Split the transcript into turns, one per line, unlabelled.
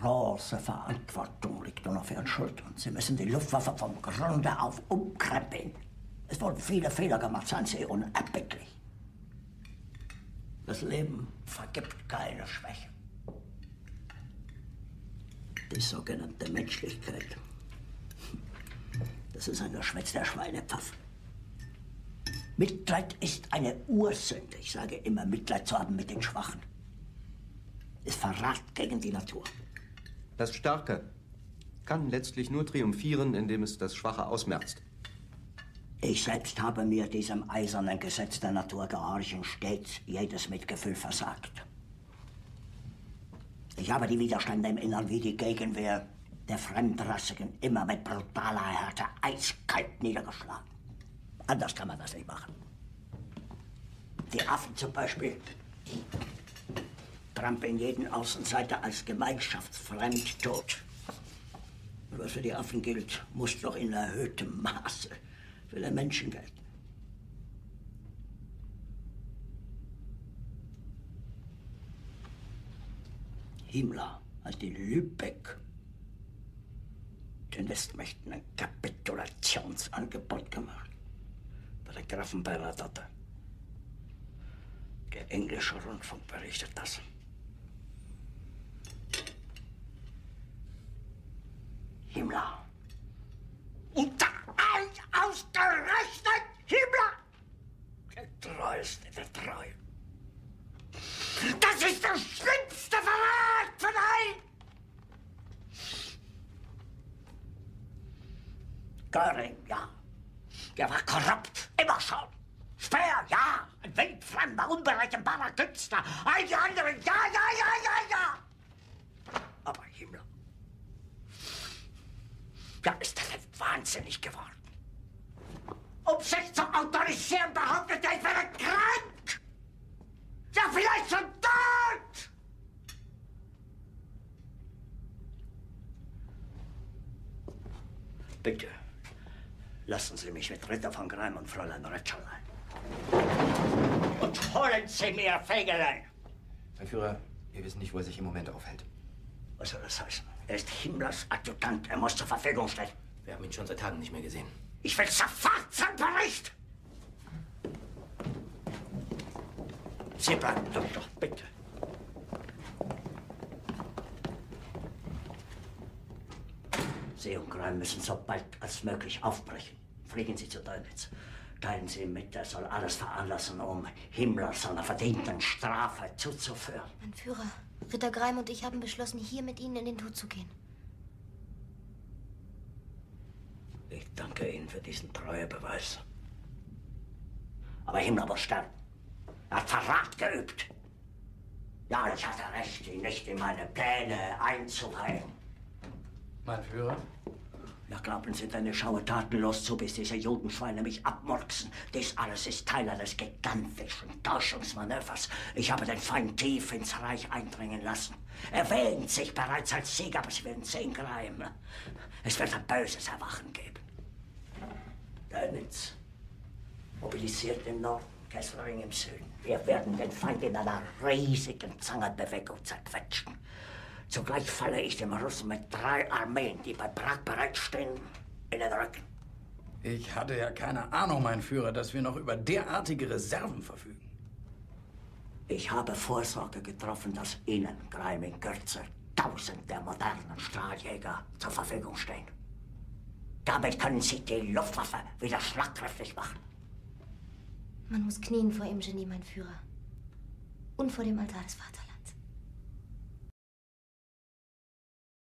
große Verantwortung liegt nun auf Ihren Schultern. Sie müssen die Luftwaffe vom Grunde auf umkrempeln. Es wurden viele Fehler gemacht, seien Sie unerbittlich. Das Leben vergibt keine Schwäche. Die sogenannte Menschlichkeit. Das ist ein Geschwätz der Schweinepfaffen. Mitleid ist eine Ursünde. Ich sage immer, Mitleid zu haben mit den Schwachen. Ist Verrat gegen die Natur.
Das Starke kann letztlich nur triumphieren, indem es das Schwache ausmerzt.
Ich selbst habe mir diesem eisernen Gesetz der Natur gehorchen stets jedes Mitgefühl versagt. Ich habe die Widerstände im Innern wie die Gegenwehr der Fremdrassigen immer mit brutaler Härte eiskalt niedergeschlagen. Anders kann man das nicht machen. Die Affen zum Beispiel trampeln jeden Außenseiter als gemeinschaftsfremd tot. Was für die Affen gilt, muss doch in erhöhtem Maße für den Menschen gelten. Himmler hat in Lübeck den Westmächten ein Kapitulationsangebot gemacht. Bei der Grafen Bernadotte. Der englische Rundfunk berichtet das. Himmler. Unter allen ausgerechnet Himmler! Der treueste der Treu. Das ist der schlimmste Verrat von allen! Göring, ja. Der war korrupt, immer schon. Speer, ja. Ein wildfremder, unberechenbarer Künstler. All die anderen, ja, ja, ja, ja, ja. Aber Himmler. Ja, ist das jetzt wahnsinnig geworden. Um sich zu autorisieren, behauptet er, ich wäre krank. Ja, vielleicht schon tot. Bitte, lassen Sie mich mit Ritter von Greim und Fräulein Retscherlein. Und holen Sie mir Fegelein.
Mein Führer, wir wissen nicht, wo er sich im Moment aufhält.
Was soll das heißen? Er ist Himmlers Adjutant. Er muss zur Verfügung stehen.
Wir haben ihn schon seit Tagen nicht mehr gesehen.
Ich will sofort zum Bericht. Sie bleiben doch, bitte. Sie und Greim müssen so bald als möglich aufbrechen. Fliegen Sie zu Dönitz. Teilen Sie ihm mit, er soll alles veranlassen, um Himmler seiner verdienten Strafe zuzuführen.
Mein Führer, Ritter Greim und ich haben beschlossen, hier mit Ihnen in den Tod zu gehen.
Ich danke Ihnen für diesen Treuebeweis. Aber Himmler muss sterben. Er hat Verrat geübt. Ja, ich hatte recht, ihn nicht in meine Pläne einzuweihen.
Mein Führer?
Ja, glauben Sie deine schaue tatenlos zu, bis diese Judenschweine mich abmurksen. Dies alles ist Teil eines gigantischen Täuschungsmanövers. Ich habe den Feind tief ins Reich eindringen lassen. Er wähnt sich bereits als Sieger, aber Sie werden sehen, Greim. Es wird ein böses Erwachen geben. Dönitz mobilisiert im Norden, Kesselring im Süden. Wir werden den Feind in einer riesigen Zangenbewegung zerquetschen. Zugleich falle ich dem Russen mit drei Armeen, die bei Prag bereitstehen, in den Rücken.
Ich hatte ja keine Ahnung, mein Führer, dass wir noch über derartige Reserven verfügen.
Ich habe Vorsorge getroffen, dass Ihnen, Greim, in Kürze tausend der modernen Strahljäger zur Verfügung stehen. Damit können Sie die Luftwaffe wieder schlagkräftig machen.
Man muss knien vor Ihrem Genie, mein Führer. Und vor dem Altar des Vaterlands.